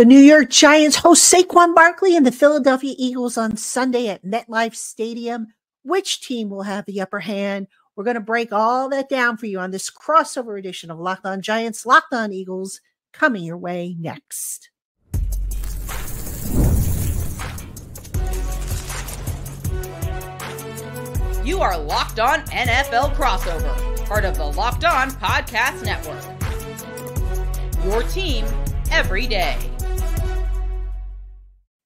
The New York Giants host Saquon Barkley and the Philadelphia Eagles on Sunday at MetLife Stadium. Which team will have the upper hand? We're going to break all that down for you on this crossover edition of Locked On Giants, Locked On Eagles, coming your way next. You are Locked On NFL Crossover, part of the Locked On Podcast Network. Your team every day.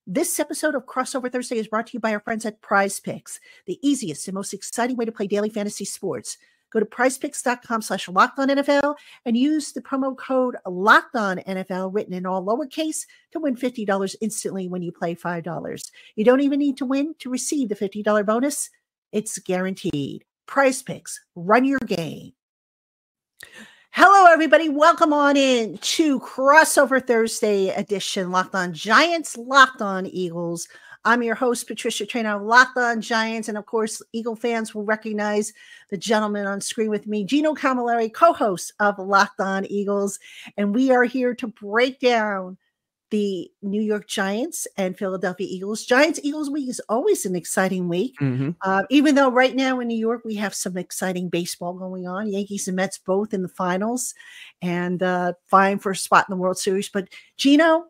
This episode of Crossover Thursday is brought to you by our friends at Prize Picks, the easiest and most exciting way to play daily fantasy sports. Go to prizepicks.com slash NFL and use the promo code locked on NFL written in all lowercase to win $50 instantly when you play $5. You don't even need to win to receive the $50 bonus. It's guaranteed. Prize Picks, run your game. Hello, everybody. Welcome on in to Crossover Thursday edition, Locked On Giants, Locked On Eagles. I'm your host, Patricia Traina, of Locked On Giants. And of course, Eagle fans will recognize the gentleman on screen with me, Gino Camilleri, co host of Locked On Eagles. And we are here to break down the New York Giants and Philadelphia Eagles. Giants Eagles week is always an exciting week, mm-hmm. uh, even though right now in New York we have some exciting baseball going on. Yankees and Mets both in the finals and uh, vying for a spot in the World Series. But Gino,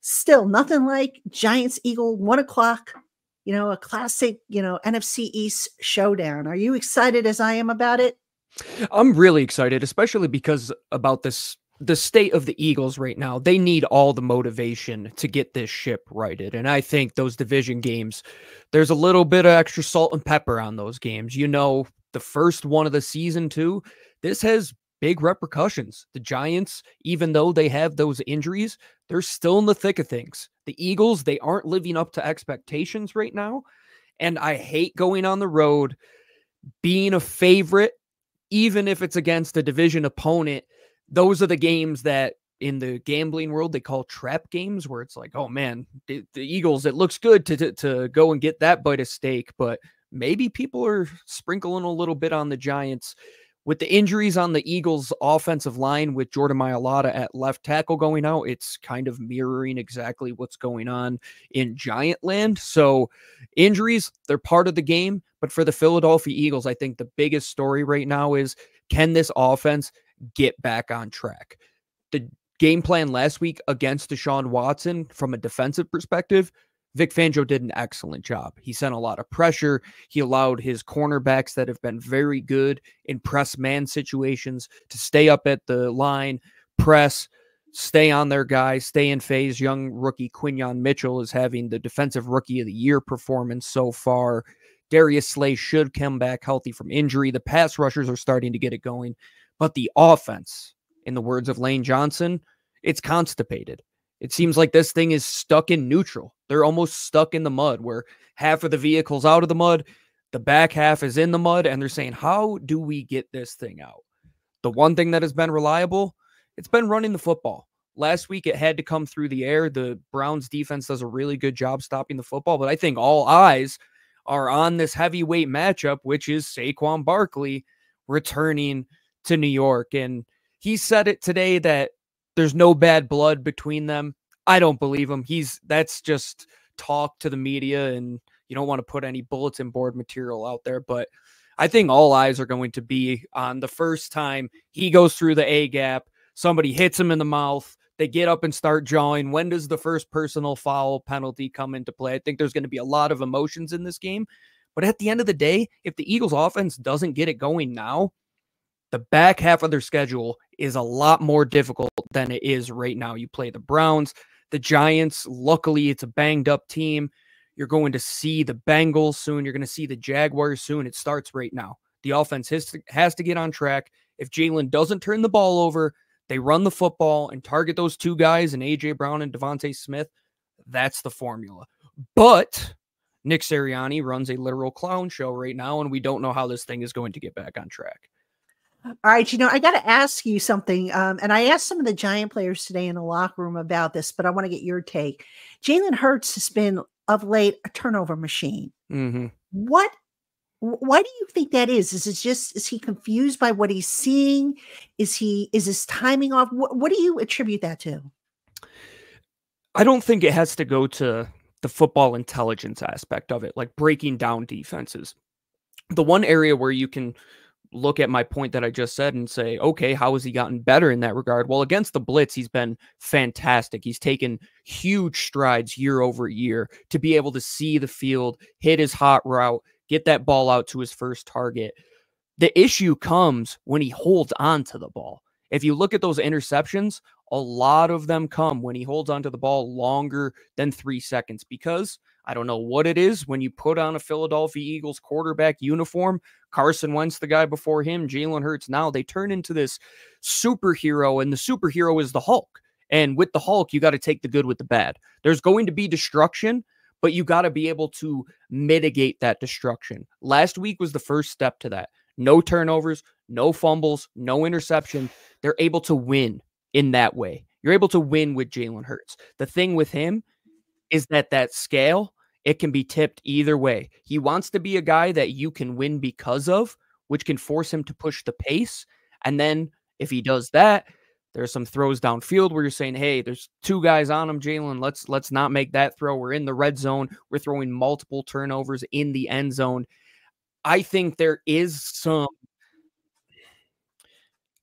still nothing like Giants Eagle one o'clock. You know, a classic, you know, NFC East showdown. Are you excited as I am about it? I'm really excited, especially because about this the state of the Eagles right now, they need all the motivation to get this ship righted. And I think those division games, there's a little bit of extra salt and pepper on those games. You know, the first one of the season, too, this has big repercussions. The Giants, even though they have those injuries, they're still in the thick of things. The Eagles, they aren't living up to expectations right now. And I hate going on the road, being a favorite, even if it's against a division opponent those are the games that in the gambling world they call trap games where it's like oh man the, the eagles it looks good to, to, to go and get that bite of steak but maybe people are sprinkling a little bit on the giants. With the injuries on the eagles offensive line with jordan mailata at left tackle going out it's kind of mirroring exactly what's going on in giant land. So injuries they're part of the game but for the philadelphia eagles i think the biggest story right now is can this offense get back on track. The game plan last week against Deshaun Watson from a defensive perspective, Vic Fangio did an excellent job. He sent a lot of pressure. He allowed his cornerbacks that have been very good in press man situations to stay up at the line, press, stay on their guys, stay in phase. Young rookie Quinyen Mitchell is having the defensive rookie of the year performance so far. Darius Slay should come back healthy from injury. The pass rushers are starting to get it going. But the offense, in the words of Lane Johnson, it's constipated. It seems like this thing is stuck in neutral. They're almost stuck in the mud where half of the vehicle's out of the mud, the back half is in the mud, and they're saying, How do we get this thing out? The one thing that has been reliable, it's been running the football. Last week, it had to come through the air. The Browns defense does a really good job stopping the football, but I think all eyes are on this heavyweight matchup, which is Saquon Barkley returning to New York. And he said it today that there's no bad blood between them. I don't believe him. He's that's just talk to the media, and you don't want to put any bulletin board material out there. But I think all eyes are going to be on the first time he goes through the A gap, somebody hits him in the mouth. They get up and start jawing. When does the first personal foul penalty come into play? I think there's going to be a lot of emotions in this game. But at the end of the day, if the Eagles offense doesn't get it going now, the back half of their schedule is a lot more difficult than it is right now. You play the Browns, the Giants. Luckily, it's a banged up team. You're going to see the Bengals soon. You're going to see the Jaguars soon. It starts right now. The offense has to, has to get on track. If Jalen doesn't turn the ball over, they run the football and target those two guys and AJ Brown and DeVonta Smith. That's the formula. But Nick Sirianni runs a literal clown show right now, and we don't know how this thing is going to get back on track. All right, you know, I got to ask you something. Um, and I asked some of the Giant players today in the locker room about this, but I want to get your take. Jalen Hurts has been of late a turnover machine. Mm-hmm. What? Why do you think that is? Is it just is he confused by what he's seeing? Is he is his timing off? What, what do you attribute that to? I don't think it has to go to the football intelligence aspect of it, like breaking down defenses. The one area where you can look at my point that I just said and say, okay, how has he gotten better in that regard? Well, against the Blitz, he's been fantastic. He's taken huge strides year over year to be able to see the field, hit his hot route, get that ball out to his first target. The issue comes when he holds on to the ball. If you look at those interceptions, a lot of them come when he holds onto the ball longer than three seconds because I don't know what it is when you put on a Philadelphia Eagles quarterback uniform. Carson Wentz, the guy before him, Jalen Hurts. Now they turn into this superhero, and the superhero is the Hulk. And with the Hulk, you got to take the good with the bad. There's going to be destruction, but you got to be able to mitigate that destruction. Last week was the first step to that. No turnovers, no fumbles, no interception. They're able to win in that way. You're able to win with Jalen Hurts. The thing with him is that that scale it can be tipped either way. He wants to be a guy that you can win because of, which can force him to push the pace. And then if he does that, there's some throws downfield where you're saying, "Hey, there's two guys on him, Jalen. Let's let's not make that throw. We're in the red zone. We're throwing multiple turnovers in the end zone." I think there is some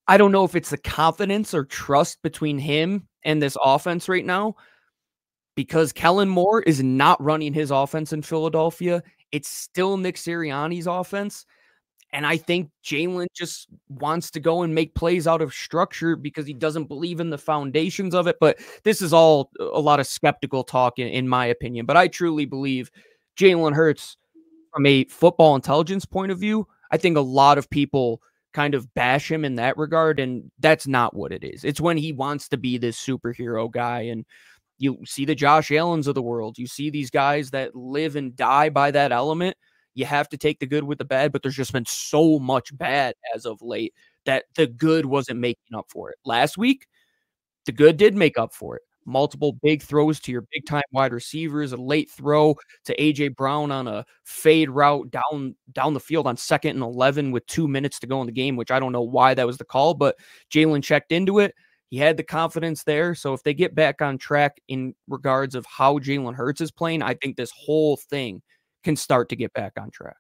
I don't know if it's the confidence or trust between him and this offense right now, because Kellen Moore is not running his offense in Philadelphia. It's still Nick Sirianni's offense. And I think Jalen just wants to go and make plays out of structure because he doesn't believe in the foundations of it. But this is all a lot of skeptical talk, in, in my opinion. But I truly believe Jalen Hurts, from a football intelligence point of view, I think a lot of people kind of bash him in that regard. And that's not what it is. It's when he wants to be this superhero guy. And you see the Josh Allens of the world. You see these guys that live and die by that element. You have to take the good with the bad, but there's just been so much bad as of late that the good wasn't making up for it. Last week, the good did make up for it. Multiple big throws to your big time wide receivers, a late throw to AJ Brown on a fade route down down the field on second and 11 with 2 minutes to go in the game, which I don't know why that was the call, but Jalen checked into it he had the confidence there. So if they get back on track in regards of how Jalen Hurts is playing, I think this whole thing can start to get back on track.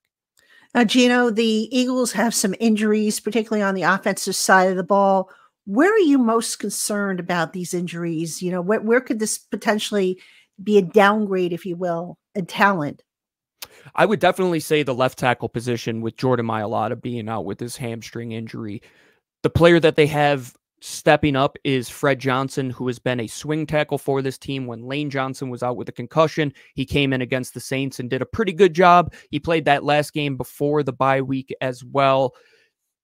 Now, Gino, the Eagles have some injuries, particularly on the offensive side of the ball. Where are you most concerned about these injuries? You know, where, where could this potentially be a downgrade, if you will, in talent? I would definitely say the left tackle position with Jordan Mailata being out with his hamstring injury. The player that they have Stepping up is Fred Johnson, who has been a swing tackle for this team when Lane Johnson was out with a concussion. He came in against the Saints and did a pretty good job. He played that last game before the bye week as well.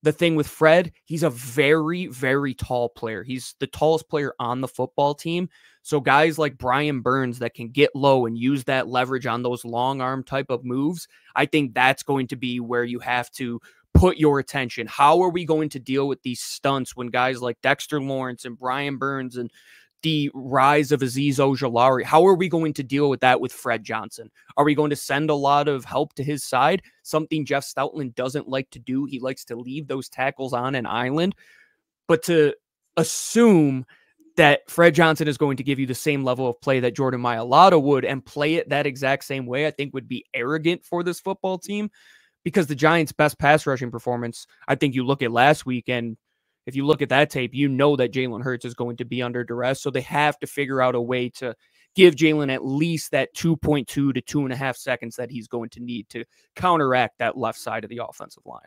The thing with Fred, he's a very, very tall player. He's the tallest player on the football team. So guys like Brian Burns that can get low and use that leverage on those long arm type of moves, I think that's going to be where you have to put your attention. How are we going to deal with these stunts when guys like Dexter Lawrence and Brian Burns and the rise of Azeez Ojulari, how are we going to deal with that with Fred Johnson? Are we going to send a lot of help to his side? Something Jeff Stoutland doesn't like to do. He likes to leave those tackles on an island. But to assume that Fred Johnson is going to give you the same level of play that Jordan Mailata would and play it that exact same way, I think would be arrogant for this football team because the Giants' best pass rushing performance, I think you look at last week, and if you look at that tape, you know that Jalen Hurts is going to be under duress. So they have to figure out a way to give Jalen at least that 2.2 to two and a half seconds that he's going to need to counteract that left side of the offensive line.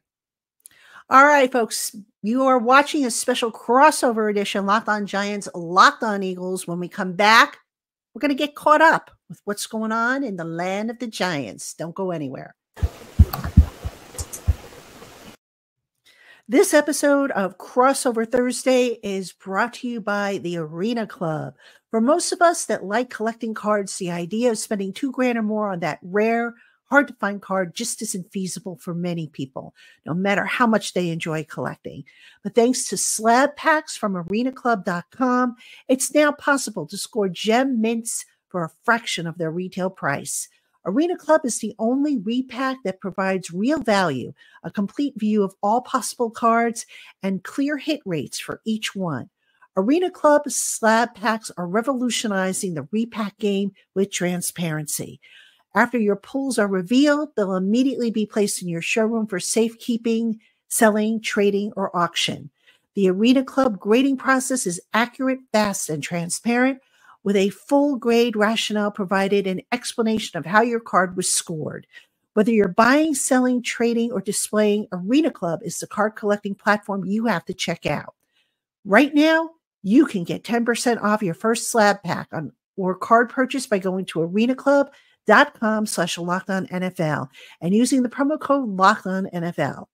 All right, folks, you are watching a special crossover edition Locked On Giants, Locked On Eagles. When we come back, we're going to get caught up with what's going on in the land of the Giants. Don't go anywhere. This episode of Crossover Thursday is brought to you by the Arena Club. For most of us that like collecting cards, the idea of spending two grand or more on that rare, hard to find card just isn't feasible for many people, no matter how much they enjoy collecting. But thanks to slab packs from arenaclub.com, it's now possible to score gem mints for a fraction of their retail price. Arena Club is the only repack that provides real value, a complete view of all possible cards, and clear hit rates for each one. Arena Club slab packs are revolutionizing the repack game with transparency. After your pulls are revealed, they'll immediately be placed in your showroom for safekeeping, selling, trading, or auction. The Arena Club grading process is accurate, fast, and transparent with a full grade rationale provided and explanation of how your card was scored. Whether you're buying, selling, trading, or displaying, Arena Club is the card collecting platform you have to check out. Right now, you can get 10% off your first slab pack on or card purchase by going to arenaclub.com slash NFL and using the promo code lockdown NFL.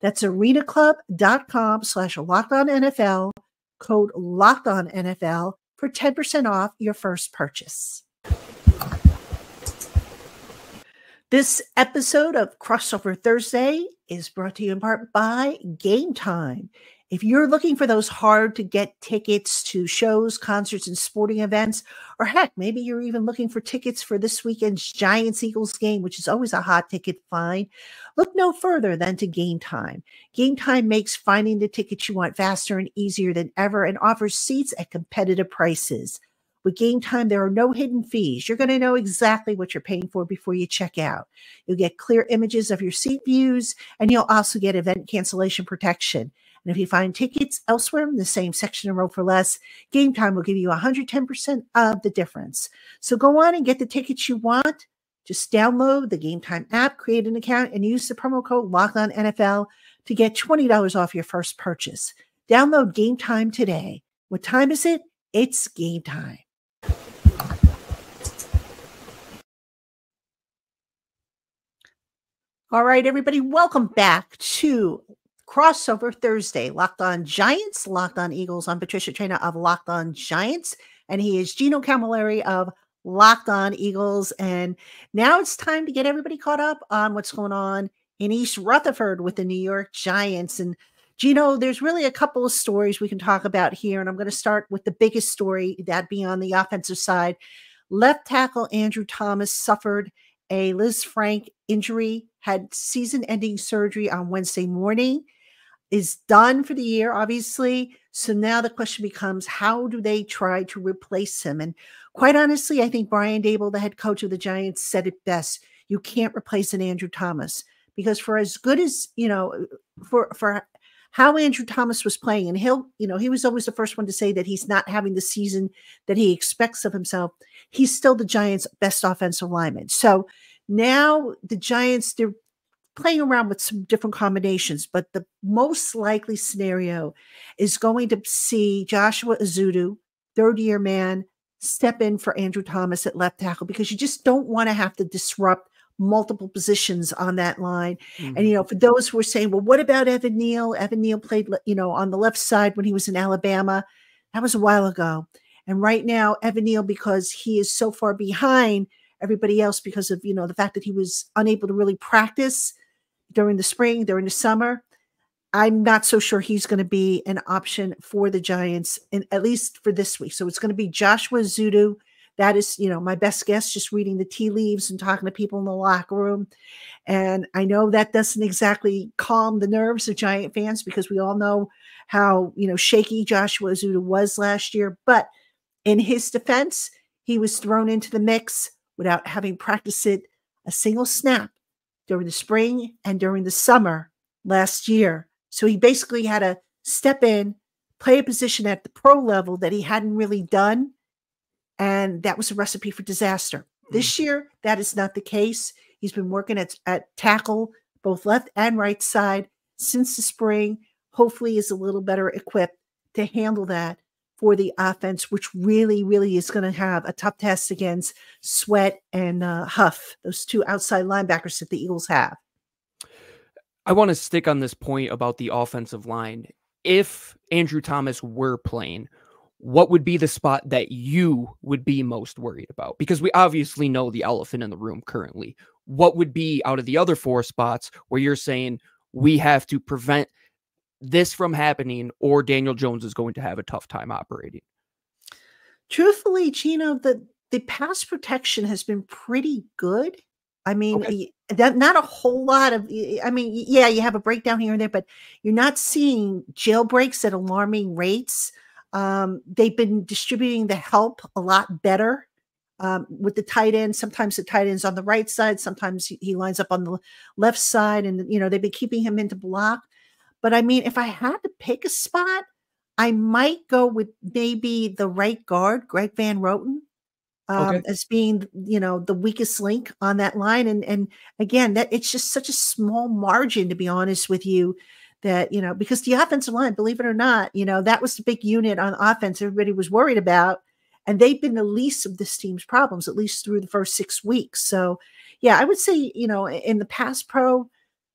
That's arenaclub.com slash NFL, code lockdown NFL for 10% off your first purchase. This episode of Crossover Thursday is brought to you in part by Game Time. If you're looking for those hard to get tickets to shows, concerts, and sporting events, or heck, maybe you're even looking for tickets for this weekend's Giants Eagles game, which is always a hot ticket find, look no further than to Game Time. Game Time makes finding the tickets you want faster and easier than ever and offers seats at competitive prices. With Game Time, there are no hidden fees. You're going to know exactly what you're paying for before you check out. You'll get clear images of your seat views, and you'll also get event cancellation protection. And if you find tickets elsewhere in the same section and row for less, Game Time will give you 110% of the difference. So go on and get the tickets you want. Just download the Game Time app, create an account, and use the promo code LOCKEDONNFL to get $20 off your first purchase. Download Game Time today. What time is it? It's game time. All right, everybody, welcome back to crossover Thursday. Locked on Giants, Locked on Eagles. I'm Patricia Traina of Locked on Giants, and he is Gino Camilleri of Locked on Eagles. And now it's time to get everybody caught up on what's going on in East Rutherford with the New York Giants. And Gino, there's really a couple of stories we can talk about here. And I'm going to start with the biggest story, that being on the offensive side. Left tackle Andrew Thomas suffered a Lisfranc injury, had season ending surgery on Wednesday morning is done for the year, obviously. So now the question becomes how do they try to replace him? And quite honestly, I think Brian Daboll, the head coach of the Giants, said it best. You can't replace an Andrew Thomas because for as good as, you know, for for how Andrew Thomas was playing, and he'll, you know, he was always the first one to say that he's not having the season that he expects of himself. He's still the Giants' best offensive lineman. So now the Giants, they're playing around with some different combinations, but the most likely scenario is going to see Joshua Ezeudu, third year man, step in for Andrew Thomas at left tackle because you just don't want to have to disrupt multiple positions on that line. Mm-hmm. And, you know, for those who are saying, well, what about Evan Neal? Evan Neal played, you know, on the left side when he was in Alabama. That was a while ago. And right now, Evan Neal, because he is so far behind everybody else because of, you know, the fact that he was unable to really practice during the spring, during the summer. I'm not so sure he's going to be an option for the Giants, in, at least for this week. So it's going to be Joshua Ezeudu. That is, you know, my best guess, just reading the tea leaves and talking to people in the locker room. And I know that doesn't exactly calm the nerves of Giant fans because we all know how, you know, shaky Joshua Ezeudu was last year. But in his defense, he was thrown into the mix without having practiced it a single snap during the spring and during the summer last year. So he basically had to step in, play a position at the pro level that he hadn't really done. And that was a recipe for disaster. This mm. year, that is not the case. He's been working at, at tackle, both left and right side, since the spring. Hopefully, is a little better equipped to handle that for the offense, which really, really is going to have a tough test against Sweat and uh, Huff, those two outside linebackers that the Eagles have. I want to stick on this point about the offensive line. If Andrew Thomas were playing, what would be the spot that you would be most worried about? Because we obviously know the elephant in the room currently. What would be out of the other four spots where you're saying we have to prevent this from happening, or Daniel Jones is going to have a tough time operating? Truthfully, Gino, the the pass protection has been pretty good. I mean, okay. that, not a whole lot of. I mean, yeah, you have a breakdown here and there, but you're not seeing jailbreaks at alarming rates. Um, they've been distributing the help a lot better um, with the tight end. Sometimes the tight end's on the right side, sometimes he, he lines up on the left side, and you know they've been keeping him into block. But I mean, if I had to pick a spot, I might go with maybe the right guard, Greg Van Roten, um, okay. as being you know the weakest link on that line. And and again, that it's just such a small margin to be honest with you. That you know because the offensive line, believe it or not, you know that was the big unit on offense everybody was worried about, and they've been the least of this team's problems at least through the first six weeks. So yeah, I would say you know in the pass pro,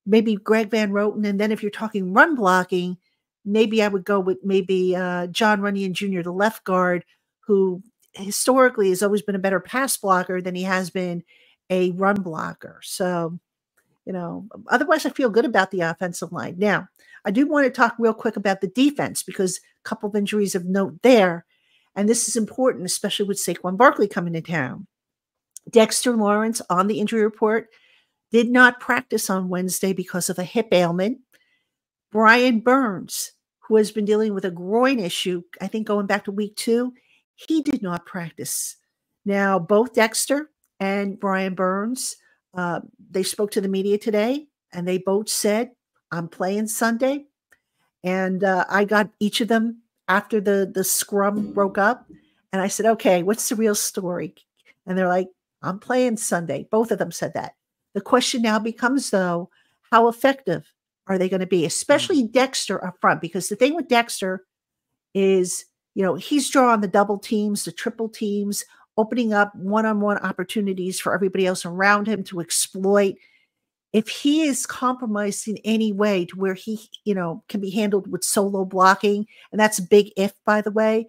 maybe Greg Van Roten, and then if you're talking run blocking maybe I would go with maybe uh, Jon Runyan Jr., the left guard, who historically has always been a better pass blocker than he has been a run blocker. So, you know, otherwise, I feel good about the offensive line. Now, I do want to talk real quick about the defense because a couple of injuries of note there. And this is important, especially with Saquon Barkley coming to town. Dexter Lawrence on the injury report did not practice on Wednesday because of a hip ailment. Brian Burns, who has been dealing with a groin issue, I think going back to week two, he did not practice. Now, both Dexter and Brian Burns, uh, they spoke to the media today and they both said, I'm playing Sunday. And uh, I got each of them after the, the scrum broke up. And I said, okay, what's the real story? And they're like, I'm playing Sunday. Both of them said that. The question now becomes, though, how effective are they going to be, mm. especially Dexter up front? Because the thing with Dexter is, you know, he's drawing the double teams, the triple teams, opening up one on one opportunities for everybody else around him to exploit. If he is compromised in any way to where he, you know, can be handled with solo blocking, and that's a big if, by the way,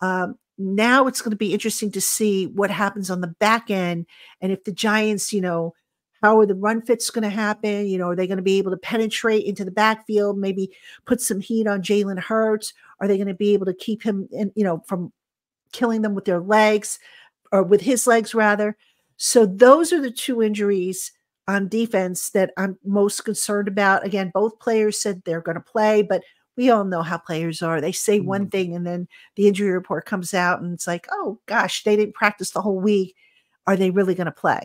um, now it's going to be interesting to see what happens on the back end and if the Giants, you know, how are the run fits going to happen? You know, are they going to be able to penetrate into the backfield, maybe put some heat on Jalen Hurts? Are they going to be able to keep him, in, you know, from killing them with their legs or with his legs rather? So those are the two injuries on defense that I'm most concerned about. Again, both players said they're going to play, but we all know how players are. They say mm. one thing and then the injury report comes out and it's like, oh gosh, they didn't practice the whole week. Are they really going to play?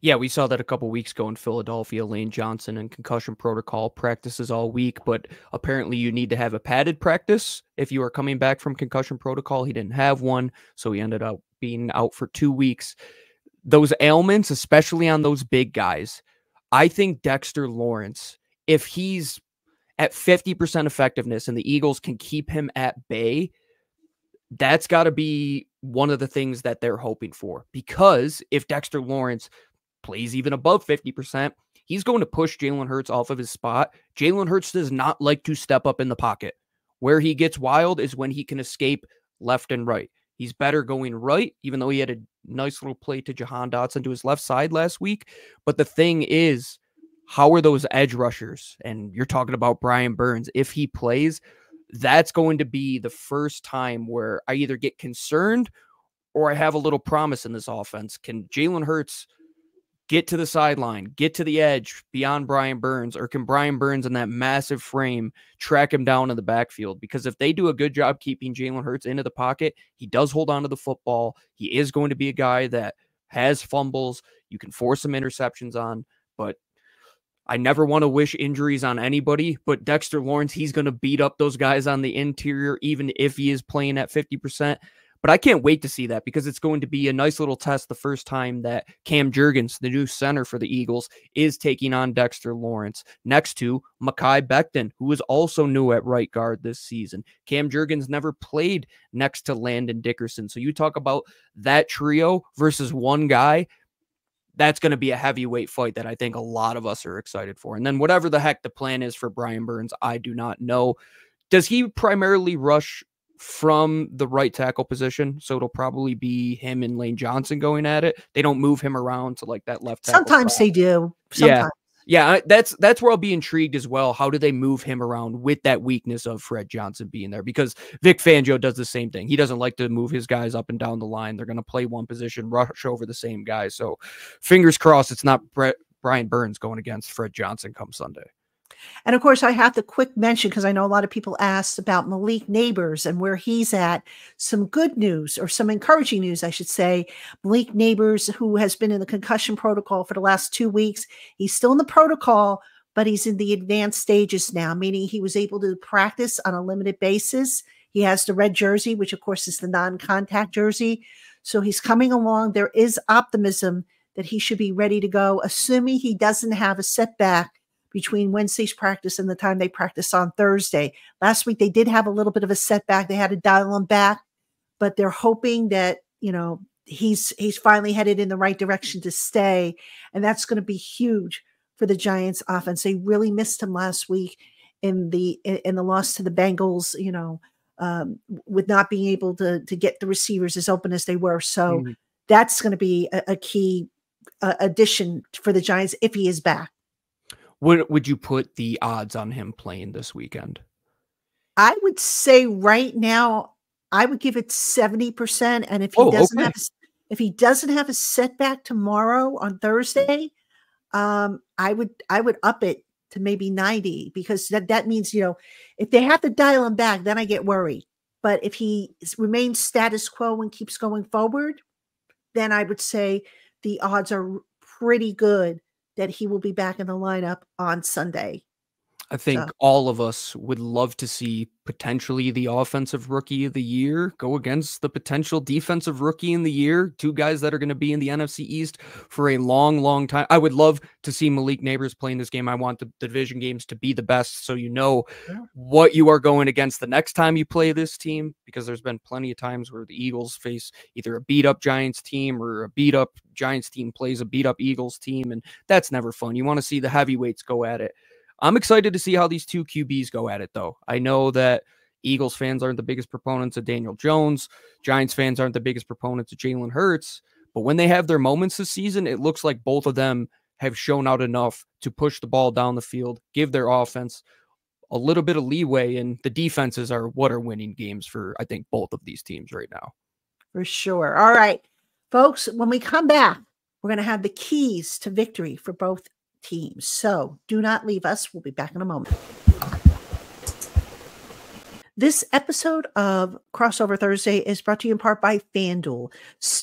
Yeah, we saw that a couple weeks ago in Philadelphia. Lane Johnson and concussion protocol practices all week, but apparently you need to have a padded practice if you are coming back from concussion protocol. He didn't have one, so he ended up being out for two weeks. Those ailments, especially on those big guys, I think Dexter Lawrence, if he's at 50% effectiveness and the Eagles can keep him at bay, that's got to be one of the things that they're hoping for. Because if Dexter Lawrence plays even above 50%, he's going to push Jalen Hurts off of his spot. Jalen Hurts does not like to step up in the pocket. Where he gets wild is when he can escape left and right. He's better going right, even though he had a nice little play to Jahan Dotson to his left side last week. But the thing is, how are those edge rushers? And you're talking about Brian Burns. If he plays, that's going to be the first time where I either get concerned or I have a little promise in this offense. Can Jalen Hurts get to the sideline, get to the edge beyond Brian Burns, or can Brian Burns in that massive frame track him down in the backfield? Because if they do a good job keeping Jalen Hurts into the pocket, he does hold on to the football. He is going to be a guy that has fumbles. You can force some interceptions on, but I never want to wish injuries on anybody, but Dexter Lawrence, he's going to beat up those guys on the interior, even if he is playing at 50%. But I can't wait to see that because it's going to be a nice little test the first time that Cam Jurgens, the new center for the Eagles, is taking on Dexter Lawrence next to Mekhi Becton, who is also new at right guard this season. Cam Jurgens never played next to Landon Dickerson. So you talk about that trio versus one guy that's going to be a heavyweight fight that I think a lot of us are excited for. And then whatever the heck the plan is for Brian Burns, I do not know. Does he primarily rush from the right tackle position? So it'll probably be him and Lane Johnson going at it. They don't move him around to like that left. Sometimes spot. they do. Sometimes. Yeah. Yeah, that's that's where I'll be intrigued as well. How do they move him around with that weakness of Fred Johnson being there? Because Vic Fangio does the same thing. He doesn't like to move his guys up and down the line. They're going to play one position, rush over the same guy. So, fingers crossed, it's not Brett, Brian Burns going against Fred Johnson come Sunday. And of course, I have to quick mention because I know a lot of people asked about Malik Nabers and where he's at. Some good news or some encouraging news, I should say. Malik Nabers, who has been in the concussion protocol for the last two weeks, he's still in the protocol, but he's in the advanced stages now, meaning he was able to practice on a limited basis. He has the red jersey, which of course is the non contact jersey. So he's coming along. There is optimism that he should be ready to go, assuming he doesn't have a setback between Wednesday's practice and the time they practice on Thursday. Last week they did have a little bit of a setback. They had to dial him back, but they're hoping that, you know, he's he's finally headed in the right direction to stay. And that's going to be huge for the Giants offense. They really missed him last week in the in the loss to the Bengals, you know, um, with not being able to to get the receivers as open as they were. So mm-hmm. that's going to be a, a key uh, addition for the Giants if he is back. Would would you put the odds on him playing this weekend? I would say right now, I would give it seventy percent. And if he oh, doesn't okay. have, a, if he doesn't have a setback tomorrow on Thursday, um, I would I would up it to maybe ninety because that that means you know if they have to dial him back, then I get worried. But if he remains status quo and keeps going forward, then I would say the odds are pretty good that he will be back in the lineup on Sunday. I think so. all of us would love to see potentially the offensive rookie of the year go against the potential defensive rookie in the year. Two guys that are going to be in the NFC East for a long, long time. I would love to see Malik Nabers playing this game. I want the, the division games to be the best so you know yeah. what you are going against the next time you play this team because there's been plenty of times where the Eagles face either a beat up Giants team or a beat up Giants team plays a beat up Eagles team. And that's never fun. You want to see the heavyweights go at it. I'm excited to see how these two QBs go at it, though. I know that Eagles fans aren't the biggest proponents of Daniel Jones, Giants fans aren't the biggest proponents of Jalen Hurts, but when they have their moments this season, it looks like both of them have shown out enough to push the ball down the field, give their offense a little bit of leeway, and the defenses are what are winning games for, I think, both of these teams right now. For sure. All right, folks, when we come back, we're going to have the keys to victory for both teams. So do not leave us. We'll be back in a moment. This episode of Crossover Thursday is brought to you in part by FanDuel.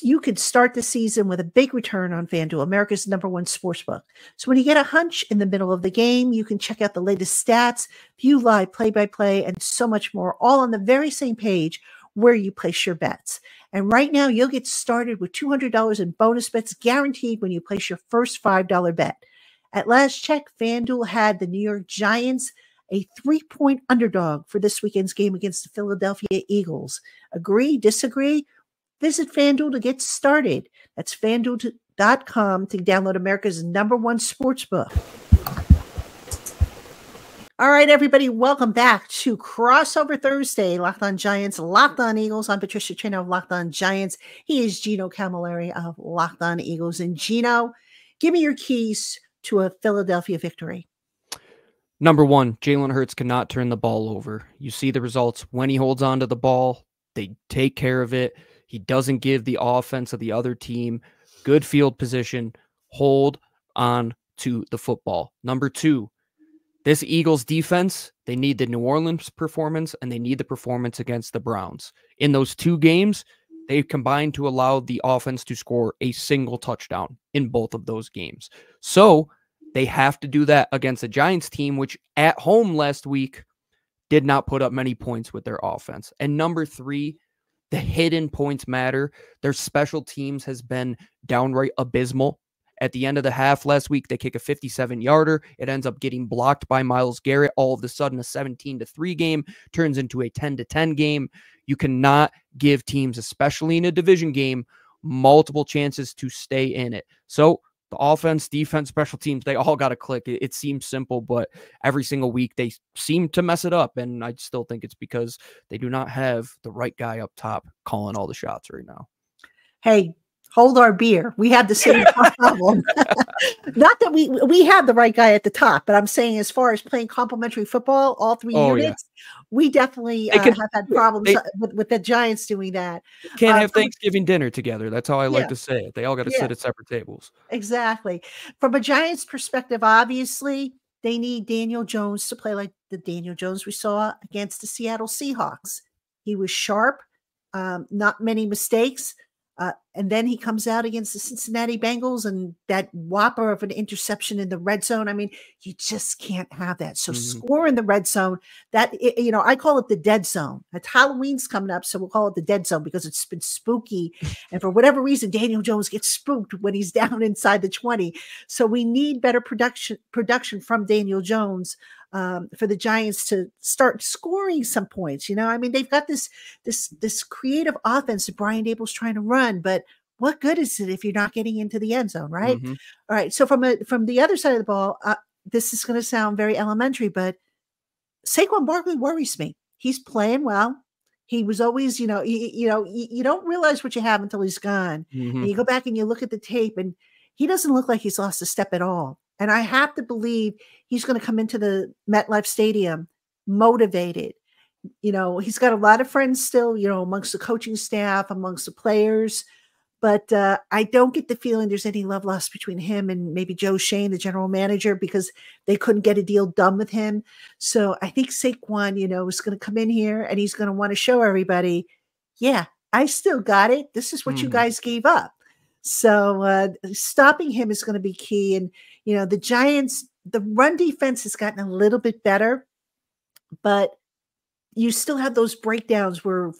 You could start the season with a big return on FanDuel, America's number one sportsbook. So when you get a hunch in the middle of the game, you can check out the latest stats, view live play by play, and so much more, all on the very same page where you place your bets. And right now, you'll get started with $200 in bonus bets guaranteed when you place your first $5 bet. At last check, FanDuel had the New York Giants a three point underdog for this weekend's game against the Philadelphia Eagles. Agree, disagree? Visit FanDuel to get started. That's fanduel.com to download America's number one sports book. All right, everybody, welcome back to Crossover Thursday. Locked on Giants, Locked on Eagles. I'm Patricia Traina of Locked on Giants. He is Gino Camilleri of Locked on Eagles. And Gino, give me your keys to a Philadelphia victory? Number one, Jalen Hurts cannot turn the ball over. You see the results when he holds on to the ball, they take care of it. He doesn't give the offense of the other team good field position, hold on to the football. Number two, this Eagles defense, they need the New Orleans performance and they need the performance against the Browns. In those two games, they combined to allow the offense to score a single touchdown in both of those games. So they have to do that against a Giants team, which at home last week did not put up many points with their offense. And number three, the hidden points matter. Their special teams has been downright abysmal. At the end of the half last week, they kick a 57 yarder. It ends up getting blocked by Myles Garrett. All of a sudden, a 17 to 3 game turns into a 10 to 10 game. You cannot give teams, especially in a division game, multiple chances to stay in it. So the offense, defense, special teams, they all got to click. It, it, seems simple, but every single week they seem to mess it up. And I still think it's because they do not have the right guy up top calling all the shots right now. Hey, hold our beer. We have the same problem. Not that we we have the right guy at the top, but I'm saying as far as playing complementary football, all three oh, units, yeah. we definitely uh, can, have had problems they, with, with, the Giants doing that. Can't uh, have Thanksgiving dinner together. That's how I like yeah. to say it. They all got to yeah. sit at separate tables. Exactly. From a Giants perspective, obviously, they need Daniel Jones to play like the Daniel Jones we saw against the Seattle Seahawks. He was sharp, um, not many mistakes. Uh, and then he comes out against the Cincinnati Bengals and that whopper of an interception in the red zone. I mean, you just can't have that. So mm-hmm. score in the red zone. That you know, I call it the dead zone. It's Halloween's coming up, so we'll call it the dead zone because it's been spooky. and for whatever reason, Daniel Jones gets spooked when he's down inside the twenty. So we need better production production from Daniel Jones um, for the Giants to start scoring some points. You know, I mean, they've got this this this creative offense that Brian Daboll's trying to run, but what good is it if you're not getting into the end zone, right? Mm-hmm. All right. So from a from the other side of the ball, uh, this is going to sound very elementary, but Saquon Barkley worries me. He's playing well. He was always, you know, you, you know, you, you, don't realize what you have until he's gone. Mm-hmm. you go back and you look at the tape, and he doesn't look like he's lost a step at all. And I have to believe he's going to come into the MetLife Stadium motivated. You know, he's got a lot of friends still, you know, amongst the coaching staff, amongst the players. But uh, I don't get the feeling there's any love lost between him and maybe Joe Schoen, the general manager, because they couldn't get a deal done with him. So I think Saquon, you know, is going to come in here and he's going to want to show everybody, yeah, I still got it. This is what mm. you guys gave up. So uh, stopping him is going to be key. And you know, the Giants, the run defense has gotten a little bit better, but you still have those breakdowns where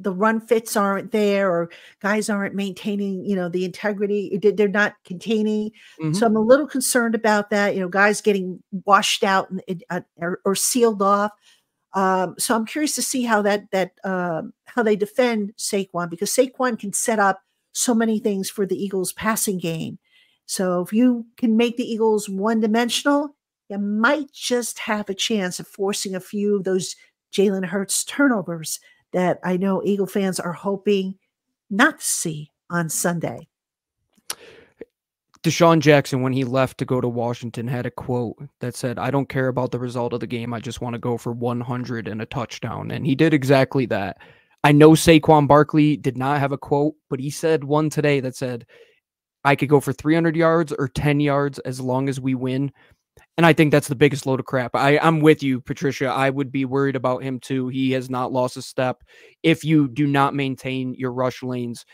the run fits aren't there or guys aren't maintaining, you know, the integrity. They're not containing. Mm-hmm. So I'm a little concerned about that. You know, guys getting washed out and, uh, or, or, sealed off. Um, so I'm curious to see how that that um, how they defend Saquon because Saquon can set up so many things for the Eagles passing game. So if you can make the Eagles one dimensional, you might just have a chance of forcing a few of those Jalen Hurts turnovers that I know Eagle fans are hoping not to see on Sunday. DeSean Jackson, when he left to go to Washington, had a quote that said, I don't care about the result of the game. I just want to go for 100 and a touchdown. And he did exactly that. I know Saquon Barkley did not have a quote, but he said one today that said, I could go for 300 yards or 10 yards as long as we win. And I think that's the biggest load of crap. I, I'm with you, Patricia. I would be worried about him too. He has not lost a step. If you do not maintain your rush lanes,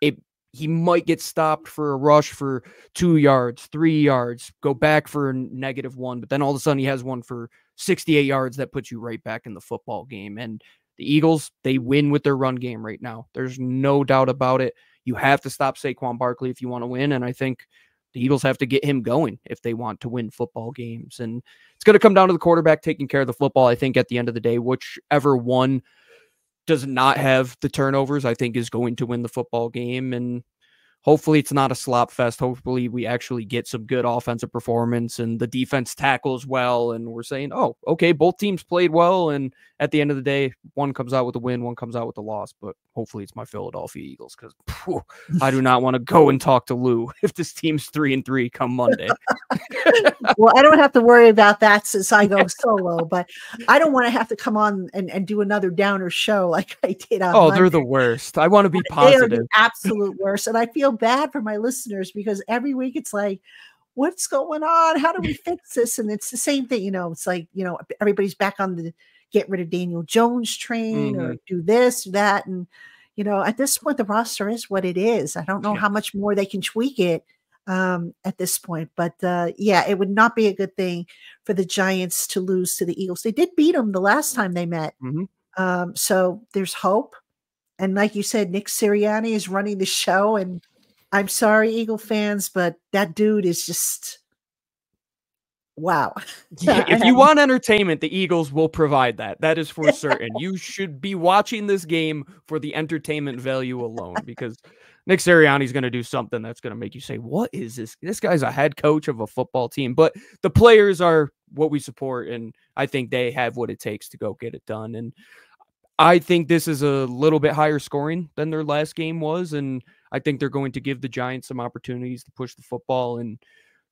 it he might get stopped for a rush for two yards, three yards, go back for a negative one, but then all of a sudden he has one for 68 yards that puts you right back in the football game. And the Eagles, they win with their run game right now. There's no doubt about it. You have to stop Saquon Barkley if you want to win. And I think the Eagles have to get him going if they want to win football games. And it's going to come down to the quarterback taking care of the football. I think at the end of the day, whichever one does not have the turnovers, I think is going to win the football game. And hopefully it's not a slop fest. Hopefully we actually get some good offensive performance and the defense tackles well. And we're saying, oh, okay, both teams played well. And at the end of the day, one comes out with a win, one comes out with a loss. But hopefully it's my Philadelphia Eagles because I do not want to go and talk to Lou if this team's three and three come Monday. well, I don't have to worry about that since I go solo, but I don't want to have to come on and, and do another downer show like I did on. Oh, Monday. they're the worst. I want to be positive. They are the absolute worst. And I feel bad for my listeners because every week it's like, what's going on? How do we fix this? And it's the same thing, you know, it's like, you know, everybody's back on the get rid of Daniel Jones train mm-hmm. or do this, that. And, you know, at this point, the roster is what it is. I don't know yeah. how much more they can tweak it um, at this point. But uh, yeah, it would not be a good thing for the Giants to lose to the Eagles. They did beat them the last time they met. Mm-hmm. Um, so there's hope. And like you said, Nick Sirianni is running the show, and I'm sorry, Eagle fans, but that dude is just wow. if you want entertainment, the Eagles will provide that. That is for certain. you should be watching this game for the entertainment value alone because Nick Sirianni is going to do something that's going to make you say, "What is this? This guy's a head coach of a football team." But the players are what we support, and I think they have what it takes to go get it done. And I think this is a little bit higher scoring than their last game was, and I think they're going to give the Giants some opportunities to push the football. And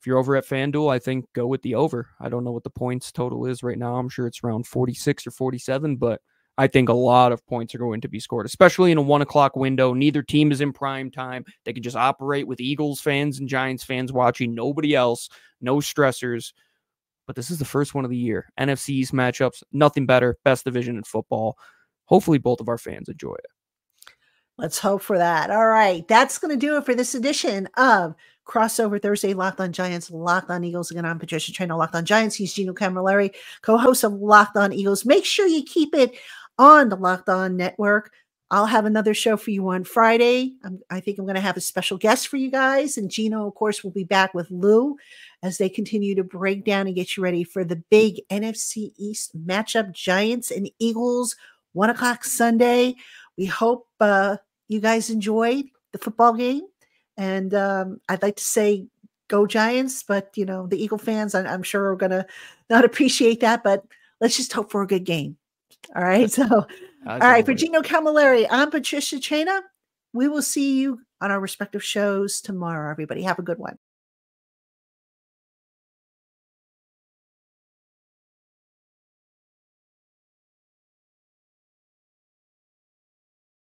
if you're over at FanDuel, I think go with the over. I don't know what the points total is right now. I'm sure it's around 46 or 47, but I think a lot of points are going to be scored, especially in a one o'clock window. Neither team is in prime time. They can just operate with Eagles fans and Giants fans watching, nobody else, no stressors. but this is the first one of the year. NFC East matchups, nothing better, best division in football. Hopefully, both of our fans enjoy it. Let's hope for that. All right. That's going to do it for this edition of Crossover Thursday, Locked on Giants, Locked on Eagles. Again, I'm Patricia Traina, Locked on Giants. He's Gino Camilleri, co host of Locked on Eagles. Make sure you keep it on the Locked on Network. I'll have another show for you on Friday. I'm, i think I'm going to have a special guest for you guys. And Gino, of course, will be back with Lou as they continue to break down and get you ready for the big NFC East matchup Giants and Eagles, one o'clock Sunday. We hope uh, you guys enjoyed the football game. And um, I'd like to say go Giants, but you know, the Eagle fans, I'm, I'm sure are going to not appreciate that, but let's just hope for a good game. All right. So, all right. For Gino Camilleri, I'm Patricia Traina. We will see you on our respective shows tomorrow, everybody. Have a good one.